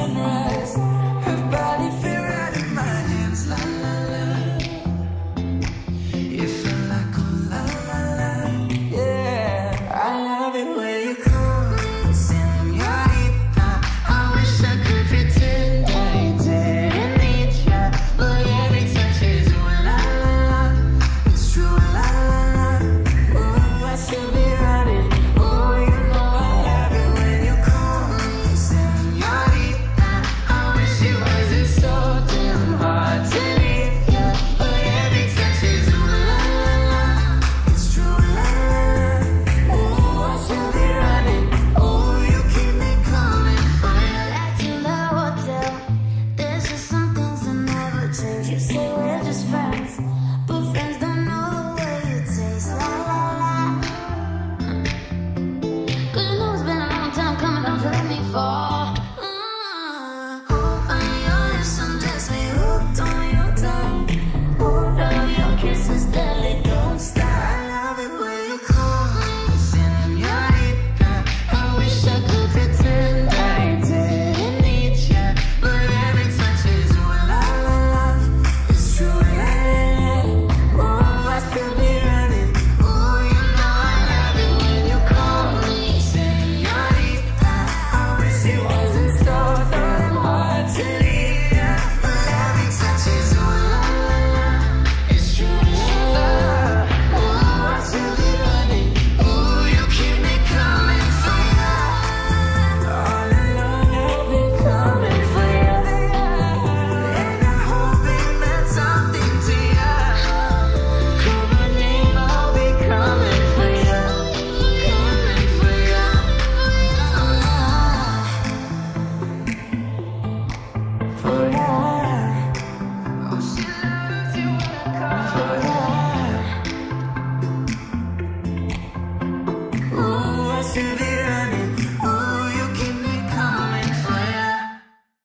sunrise.